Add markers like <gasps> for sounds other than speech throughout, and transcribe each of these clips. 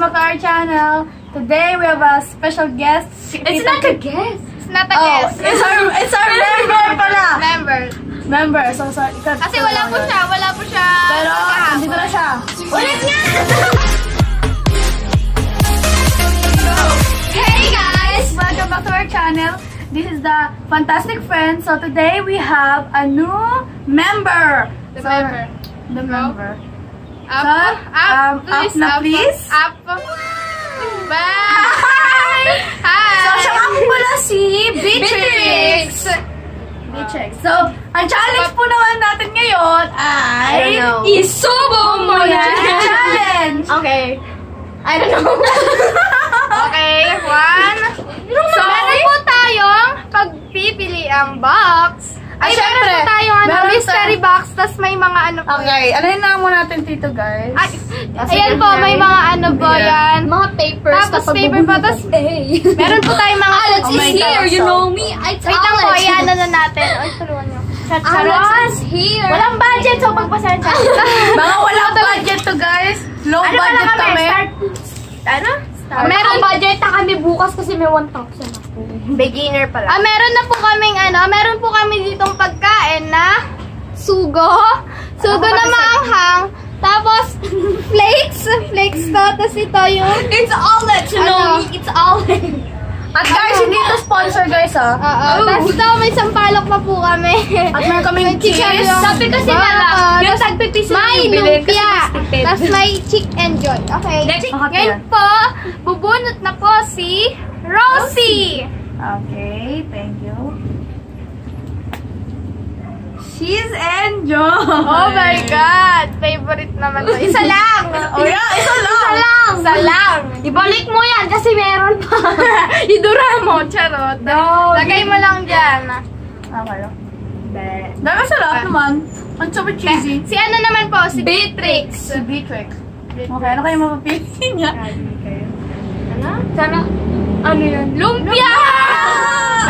back to our channel. Today we have a special guest. It's not a guess. It's not a Oh, guess. it's our, it's our member pala. Member. Member. So, sorry. Ikaw, Kasi wala po siya, wala po siya. Pero, kahapon. andito na siya. Ulit nga! <laughs> hey guys! Welcome back to our channel. This is the Fantastic Friends. So, today we have a new member. The So, member. The member. Up, So, up, um, please, up na, please. Up. Bye! Hi! So, siya po pala si Beatrix. Beatrix. So, ang challenge po naman natin ngayon ay isubo mo yan challenge. Okay. I don't know. <laughs> Okay, one. So, meron po tayong pagpipili ang box. Ay, Ah, meron syempre. po tayong ano, Meron mystery tayo- box, tas may mga ano po. Okay, ano yun na muna natin dito, guys? Ay, Kasi ayan po, may mga ano po Yeah. yan. Mga papers. Tapos paper pa, tas <laughs> meron po tayong mga Alex Oh is here, God, you know me. It's Wait lang po, Alex. ayan na na natin. Ay, tulungan nyo. Alex is here. Walang budget, so pagpasensya. <laughs> Mga walang budget to, guys. Low ano budget kami? Start, ano? Meron Meron budget na kami bukas kasi may 1,000 ako. Beginner pala. Ah, meron na po kaming ano, meron po kami ditong pagkain na sugo. Sugo na maanghang. Tapos, <laughs> flakes. Flakes to. Tapos ito yung... It's Alex, you know Ano? It's Alex. At guys, hindi ito sponsor, guys, ha? Oo. Tapos ito, may sampalok pa po kami. At meron kaming cheese. Sabi kasi nila, yung May yung bilhin kasi lumpia. Tapos may chick and joy. Okay. Ngayon po, bubunot na po si Rosie. Okay, thank you. She's enjoy. Oh my God! Favorite naman to. Isa lang! <laughs> Oh yeah, isa lang. Isa lang! Isa lang! Ibalik mo yan kasi meron pa. <laughs> Idura mo, charot. No. Lagay mo lang dyan. Okay. Dami sa lahat naman. Ang super cheesy. Si ano naman po? Si Beatrix. Si Beatrix. Okay, ano kayo mapapili niya? Ano? Sana, ano yan? Lumpia!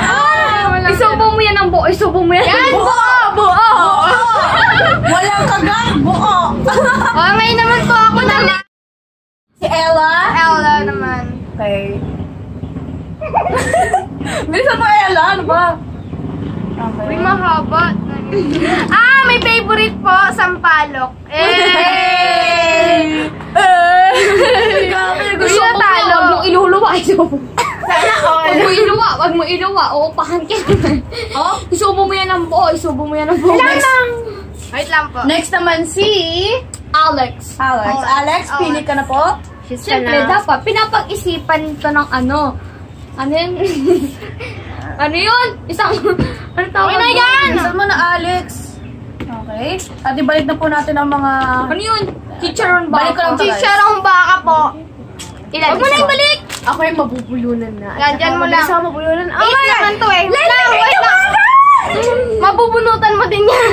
Ah! Isubo mo yan ang buo. Isubo mo yan Yan! buo. Buo! <laughs> Buo! <laughs> Walang kagat, buo. Oh, ngayon naman po ako naman. Si Ella. Ella naman. Okay. <laughs> Bilisan mo, Ella. Ano ba? Okay. Uy, mahaba. ah, may favorite po, sampalok. Eh! <laughs> Grabe, Gusto ko. talo. Huwag mo iluluwa. Sana all. Huwag mo iluwa. Huwag mo iluwa. Uupahan ka naman. Oh, Isubo mo yan ang buo. Isubo mo yan ang buo. Lang lang. Wait lang po. next naman si Alex. Alex. Alex. Alex, pili ka na po. Siyempre, dapat pinapag-isipan ito ng ano. Ano yun? <laughs> ano yun? Isang, ano tawag? Okay na yan! Bilisan mo na, Alex. Okay. At ibalik na po natin ang mga... Ano yun? Chicharon ba? Balik ko lang to, guys. Chicharong baka po. Ilan? Huwag mo na ibalik. Ako yung mabubulunan na. Yan, dyan mo lang. Sa mabubulunan. Oh, wait naman to eh. Wait lang, wait lang. Mabubunutan mo din yan.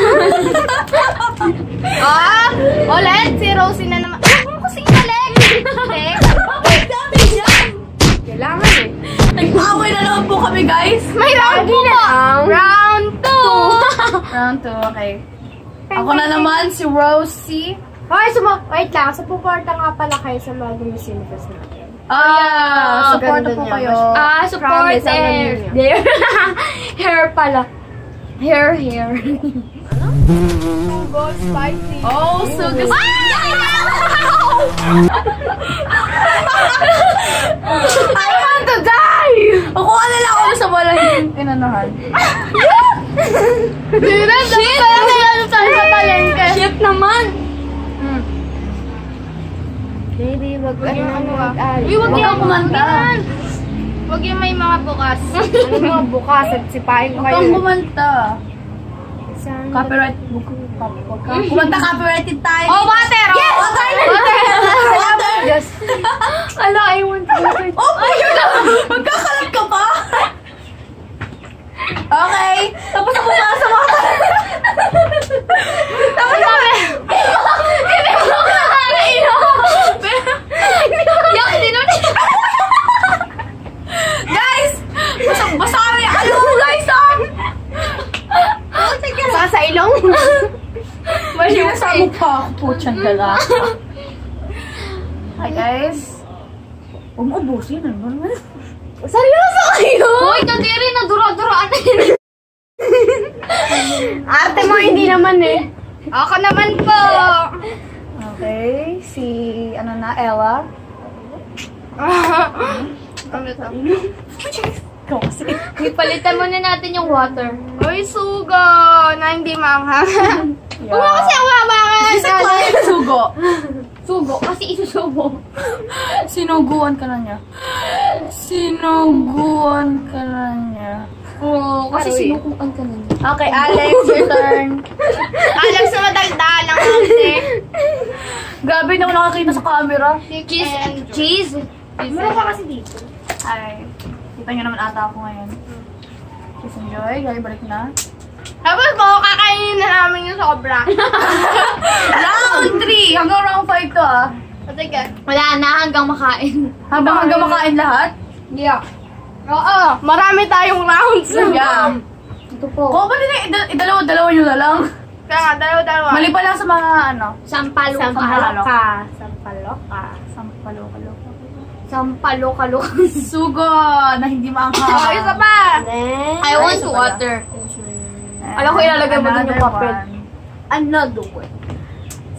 <laughs> ah, ulit. Si Rosie na naman. Huwag mo kasing balik. Balik. Kailangan eh. Nag-away na naman po kami, guys. May round Lagi 2 na po. lang. Round 2. <laughs> Round 2, okay. Ako na naman, si Rosie. Okay, suma wait lang. Supporta nga pala kayo sa mga Miss Universe natin. Oh, yeah. Support ganda po niya. kayo. Ah, support Promise, hair. niyo. <laughs> Hair. hair pala. Hair, hair. Spicy. Oh, so good. <laughs> I want to die! O kung ano lang ako sa walang inanahan. <laughs> Shit! Palengke. Shit naman. Hmm. Baby, wag ano ah. mag-alala. Uy, yung kang kumanta. Huwag yung may mga bukas. <laughs> Ano mga bukas at sipahin ko Huwag kang kumanta. Copyright. Kumanta copyrighted tayo. Oh, water! Yes! Oh, Water! Water! Water! Yes. Ala, I want water. Oh, ayun na! Magkakalat ka pa! Okay. Tapos ako na sa water. Tapos ako Hindi mo ko nakakainom! Yak, hindi naman Guys! Basta, basta kami. Ano guys, ah! <laughs> May sinasama pa ako po dyan ka lang. Hi guys. Huwag mo ubusin. Ano ba naman? <laughs> Seryoso kayo? Uy, kadiri na dura-duraan na yun. <laughs> Arte mo, hindi naman eh. Ako naman po. Okay. Si, ano na, Ella. Ano to? Ikaw kasi. <laughs> Ipalitan muna natin yung water. Uy, sugo na hindi manghang. <laughs> Huwag mo kasi awawakan. Isa ko ay sugo. Sugo, kasi isusubo. Sinuguan ka na niya. Sinuguan ka na niya. Oo, kasi Aroy. sinukuan ka na niya. Okay, Alex, <laughs> your turn. Alex madagdagan lang kasi. Grabe na ako nakakita sa camera. Cheese. Cheese. Meron ka kasi dito. Ay, kita naman ata ako ngayon. Please enjoy. Gary, balik na. Tapos po, kakainin na namin yung sobra. <laughs> round 3! Hanggang round 5 to ah. O, sige. Wala na hanggang makain. Habang hanggang makain lahat. Yeah. Oo, marami tayong rounds. Yeah. Ito po. Kung ba nila, idalawa-dalawa nyo na lang. Kaya nga, dalawa-dalawa. Mali pa lang sa mga ano. Sampalo. Sampaloka. Sampaloka. Sampalo kalo. <laughs> Sugo na hindi maangha. Oh, isa pa. I want to water. Alam ko ilalagay mo dun yung papel. Another one.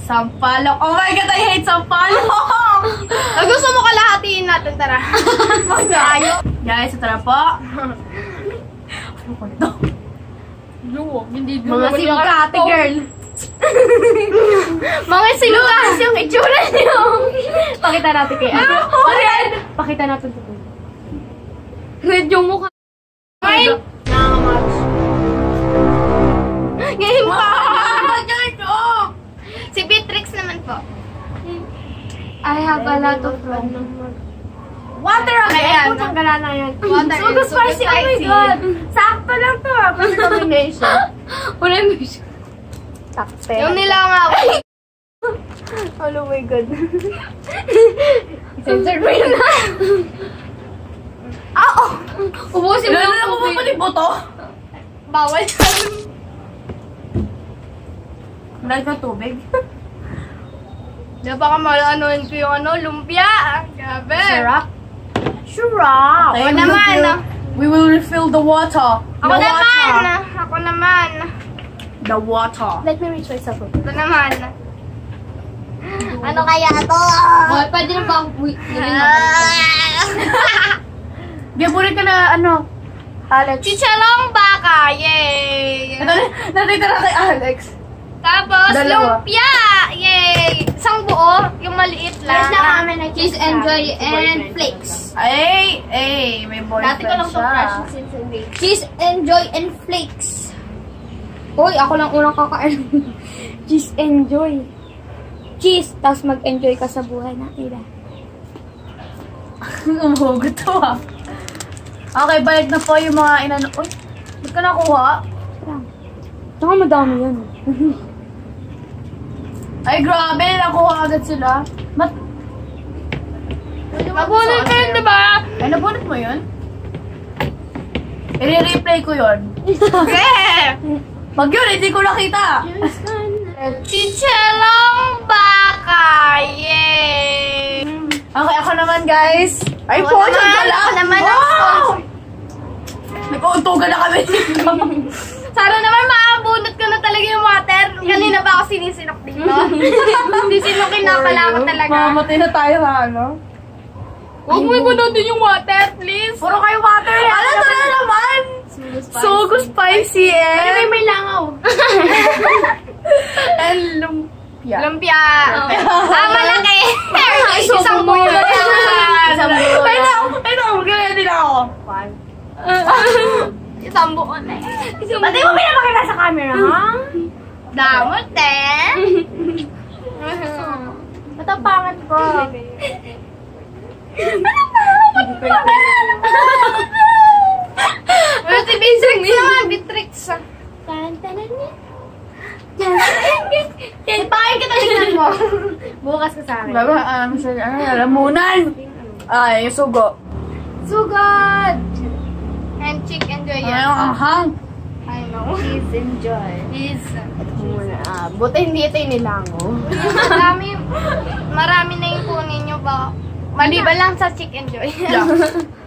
Sampalok. Oh my God, I hate sampalok! Pag <laughs> gusto mo kalahatiin natin, tara. <laughs> Tayo. Guys, na po. Ano ko ito? Blue. Hindi Mga singkate, girl. Mga sinukas yung itsura niyo. Pakita natin kay Ano? Red! Pakita natin ito. Red yung mukha. Ngayon. Ngayon pa. Si Beatrix naman po. I have a lot of fun. Water Ayan. Putang gala na yan. Water Sugo is spicy. Oh my. God. Sakto lang to ah. Perfect combination. <laughs> Wala yung music. Sakto. Yung nilangaw. <laughs> Oh my God. Censored mo yun na. Ah, oh! Ubusin mo lang na tubig. pumapalibo to. Bawal. Dahil ka tubig. Di ba ka malanoin ko yung ano, lumpia. Grabe. Syrup. Syrup. Ako naman. We will refill the water. Ako the naman. Water. Ako naman. The water. Let me reach myself. Ito naman. <gasps> Ano kaya to? Oh, pwede na ba ang <laughs> na. Gabulit ka na ano. Alex. Chicharong baka. Yay! Ito na, natitira kay Alex. Tapos, Dalawa. lumpia! Yay! Isang buo, yung maliit lang. Cheese and joy and flakes. Ay, ay, may boyfriend Dati ko lang to siya. crush since. Cheese and joy and flakes. Uy, ako lang unang kakain. <laughs> Cheese and joy. Cheese, tapos mag-enjoy ka sa buhay na ila. <laughs> Umuhugot to ah. Okay, balik na po yung mga inano. Uy, ba't ka nakuha? Tsaka madami yan. <laughs> Ay, grabe, nakuha agad sila. Mat Mabunod ka yun, di ba? Ay, nabunot mo yun? I-replay ko yun. Okay! Pag yun, hindi ko nakita. Chicharong baka! Yay! Okay, ako naman, guys. Ay, po, naman, ako naman, Wow! Nag-uuntugan na kami. <laughs> Sana naman makabunot ko na talaga yung water. Kanina ba ako sinisinok dito? <laughs> Sisinokin na pala ako talaga. Mamatay na tayo ha, ano? Huwag mo igunutin yung water, please. Puro kayo water. Ano to na naman? Sugo spicy eh. May may langaw. <laughs> And lumpia. Lumpia. Ah, malaki. <laughs> Isang buo. Isang buo. Ay, na, ay, na, magkaya din ako. <laughs> Isang buo na eh. Pati mo pinapakita sa camera, ha? Damot eh. Matapangan ko. Pero si Beatrix naman, Beatrix. Papain kita tingnan mo. Bukas ka sa akin. Bago, um, sa, ano, lalamunan. Ay, yung sugo. Sugod! And chick enjoy Ay, yan. yung anghang. I know. Please enjoy. Please. Muna. Buti hindi ito yung nilango. marami, marami na yung kunin nyo ba? Maliban lang sa chicken joy. <laughs>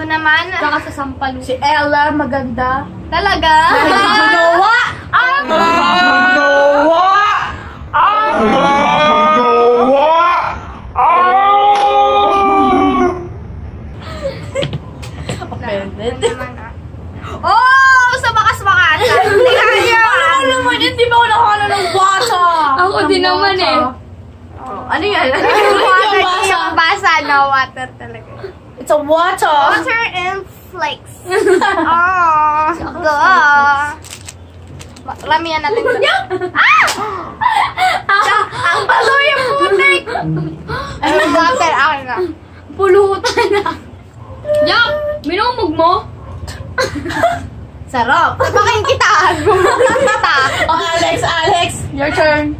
Ako naman, Saka sa sampalo. Si Ella, maganda. talaga. Ginawa! Offended. naman, ah. Oh, sa bakas-bakas. Hindi kaya. Ano naman yun? Di ba ako nakakala ng basa? Ako din naman eh. Oh, ano yan? Ano Yung basa? yung basa na water talaga. It's a water. Water and flakes. Oh, go. Ramihan natin. <laughs> ah! <laughs> Ang balo yung putik! <laughs> Ang water, akin na. Pulutan na. Yak! Minumog mo? Sarap. Sabakin kita. Gumawa kita. Oh, Alex, Alex, your turn.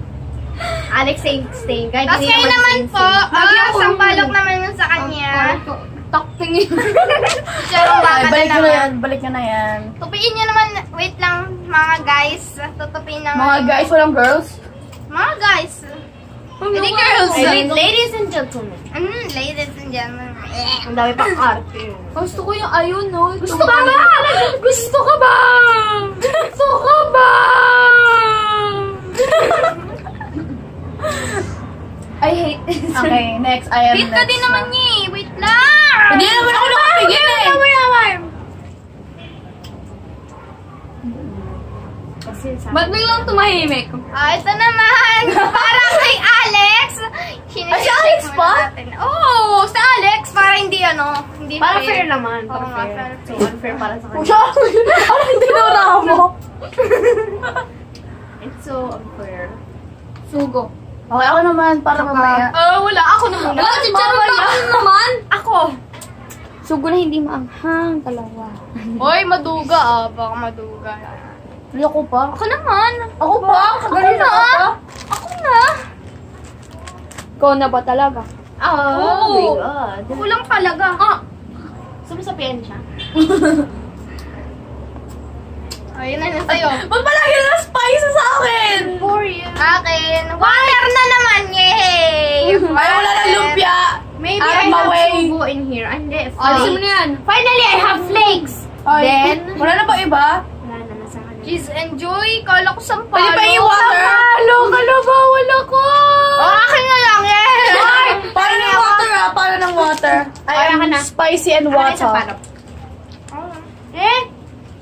Alex, same, same. Tapos kayo naman po, ah, sampalok naman nun sa kanya. Taktingin. <laughs> Siya yung Ay, baka balik na na yan. Balik nyo na yan. Tupiin nyo naman, wait lang, mga guys. Tutupiin ng... Mga guys, walang girls. Mga guys. Hindi girls. Ay, ladies and gentlemen. Mm, ladies and gentlemen. Ang dami pang arte. Gusto ko yung ayun, no? Gusto ka ba? Gusto ka ba? Gusto ka ba? <laughs> I hate this. Okay, next. I am ka next din na. naman lang. Hindi naman ako nakapigil eh. Mamaya, mamaya. Ba't biglang tumahimik? Ah, ito naman. Para kay Alex. Ah, si Alex pa? Oo, sa Alex. Para hindi ano, hindi Para fair. fair naman. Oo Para nga, fair. fair. So, unfair para sa kanya. Ano hindi na mo? <laughs> It's so unfair. Sugo. Okay, ako naman. Para mamaya. Ah, wala. Ako na muna. Wala, chicharon pa ako naman. Ako. Sugo na hindi maanghang. Dalawa. Hoy, maduga ah. Baka maduga. Hindi ako pa. Ako naman. Ako pa? Kagaling na. ako pa? Ako na. Ikaw na ba talaga? Oh, my God. Ako lang talaga. Ah. Sumisapian siya. <laughs> Ayun na na sa'yo. Ba't palagi na spicy sa akin? For you. Akin. Water na naman. Yay! Ay, wala ng lumpia. Maybe Out of I have way. sugo in here. Hindi. Alisin mo na yan. Finally, I have flakes. Ay, Then? Wala na ba iba? Wala na nasa kanya. Cheese enjoy. Kala ko sampalo. Pwede pa yung water? Sampalo. Kala ba? Wala ko. Oh, akin na lang eh. Ay, Paano ng water ah? Paano ng water? I Wala am ka na. spicy and water. Eh?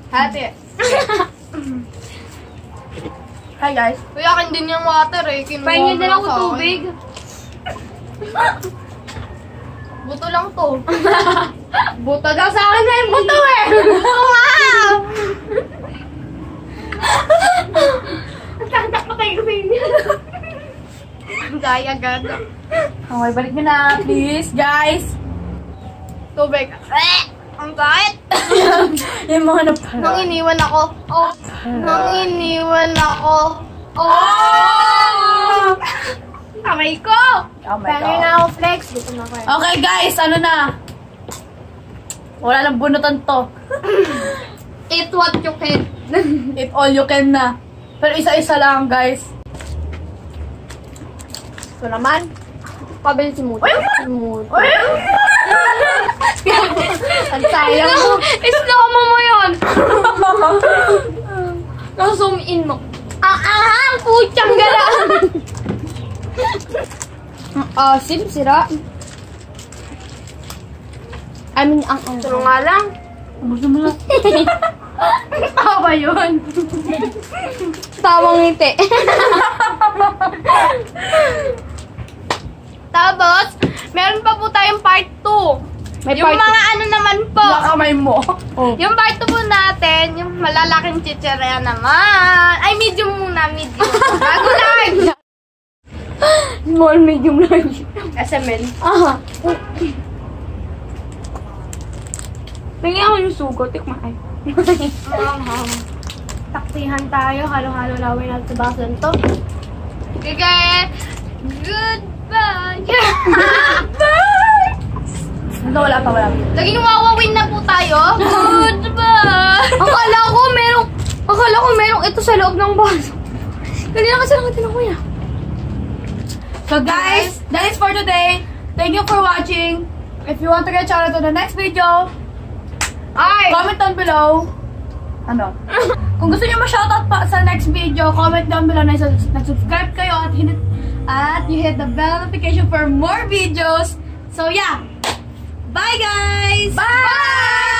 Hati. <laughs> Hi guys. Uy, akin din yung water eh. Kinuha din ako sa akin. tubig. <laughs> Buto lang to. <laughs> buto daw sa akin na yung buto eh. wow! Nagtatak-patay ko sa inyo. Gaya gaga. Okay, balik nyo na please, guys. Tubig. Eh! Ang sakit. <laughs> yung mga Nang napala. iniwan ako. Oh. Nang iniwan ako. Oh! Kamay ko. Oh my Pangin God. ako flex. Dito na ako. Okay guys, ano na? Wala nang bunutan to. <laughs> Eat what you can. <laughs> Eat all you can na. Pero isa-isa lang guys. Ito naman. Pabili si Muto. Si Muto. <laughs> Ang sayang mo. Islow mo mo yun. Nasa-zoom in mo. Ang ahang putyang gala. Ang asim, sira. I mean, ang ang. Pero nga lang. Gusto mo lang. <laughs> Ba yun? <laughs> Tawang ngiti. Tapos, meron pa po tayong part 2. May yung part mga ano naman po. Nakamay mo. Oh. Yung part 2 po natin, yung malalaking chichirya naman. Ay, medium muna, medium. <laughs> Bago large. Small, medium, large. SML. Aha. Tingnan ako yung sugo. Tikman ay. Taktihan tayo, halo-halo lawin natin sa baso nito. Okay, goodbye. <laughs> Bye! Ito wala pa, wala pa. Laging wawawin na po tayo. Goodbye! <laughs> Akala ko merong, akala ko merong ito sa loob ng baso. Kanina kasi nakita na kuya. So guys, that is for today. Thank you for watching. If you want to get shouted to the next video, Ay! comment down below. Ano? <laughs> Kung gusto niyo ma-shoutout pa sa next video, comment down below na nag-subscribe kayo at hit, at you hit the bell notification for more videos. So yeah. Bye guys! Bye!